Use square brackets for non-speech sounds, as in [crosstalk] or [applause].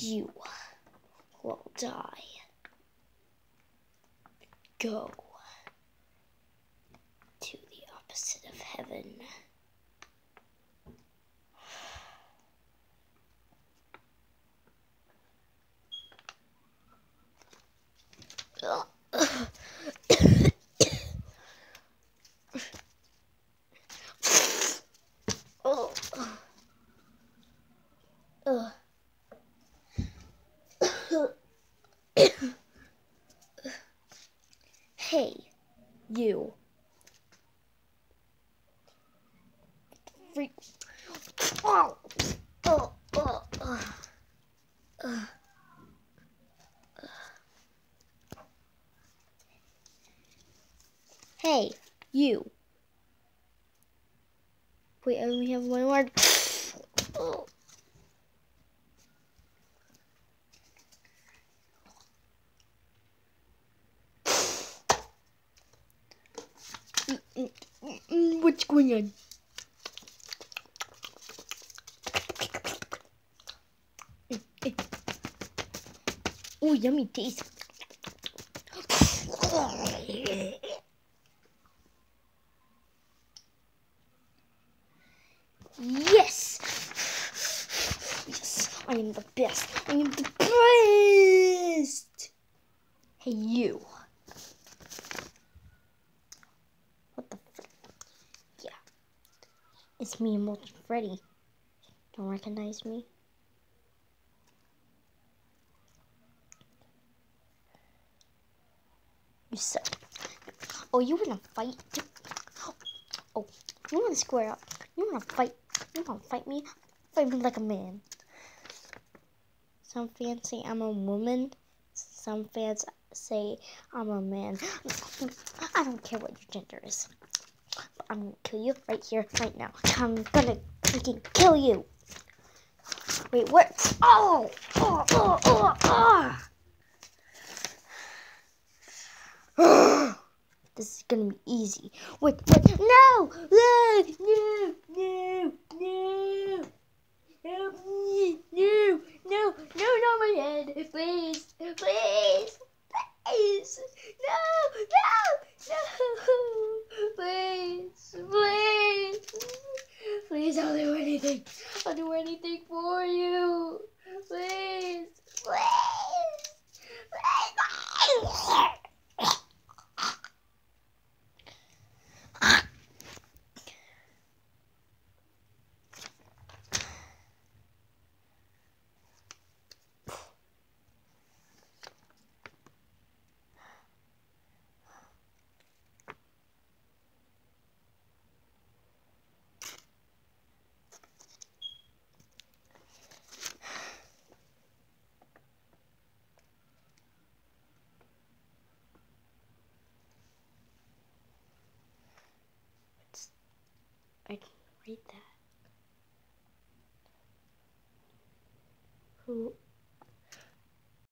You will die. Go to the opposite of heaven. Ugh. You. Freak. Oh. Oh. Oh. Oh. Ugh. Hey, you. Wait, I only have one word. Oh. Mm, mm, mm, mm, What's going on? Oh, yummy taste. Yes! Yes, I am the best. I am the best! Hey, you. What the frick? Yeah. It's me, Molten Freddy. Don't recognize me? You suck. Oh, you wanna fight? Oh, you wanna square up? You wanna fight? You wanna fight me? Fight me like a man. Some fans say I'm a woman. Some fans say I'm a man. I don't care what your gender is. I'm gonna kill you right here, right now. I'm gonna freaking kill you. Wait, what? Oh! Oh! Oh! Oh! Oh! [sighs] this is gonna be easy. Wait, wait! No! No! No! No! Help me! No! No! No! Not my head! Please! Please! Please! No! No! No! Please! Please! Please, I'll do anything. I'll do anything for I can read that. Who